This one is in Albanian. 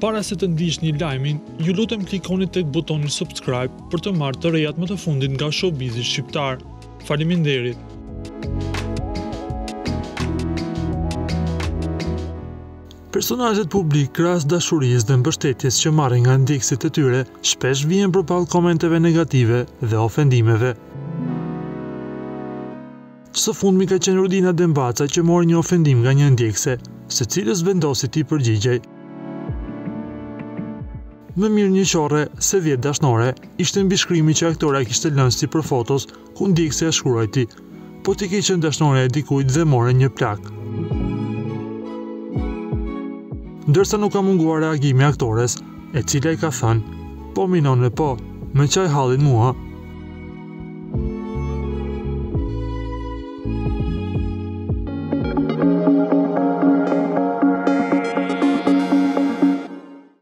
Para se të ndiqni lajmin, ju lutem klikoni tek butoni subscribe për të marrë të rejat më të fundit nga showbizi shqiptar. Faleminderit! Personazhet publikë, krahas dashurisë dhe mbështetjes që marrin nga ndjekësit e tyre, shpesh vihen përballë komenteve negative dhe ofendimeve. Së fundmi ka qenë Rudina Dembacaj që mori një ofendim nga një ndjekëse, së cilës vendosi t'i përgjigjej. Më mirë një qorre, se dhjetë dashnore, ishte mbishkrimi që aktorja kishte lënë sipër fotos, Ku ndjekësja shkruajti. Po ti ke qenë dashnore e dikujt dhe more një plak. Ndërsa nuk ka munguar reagimi i aktores, e cila i ka thënë, Po Minone po, më qaj hallin mua.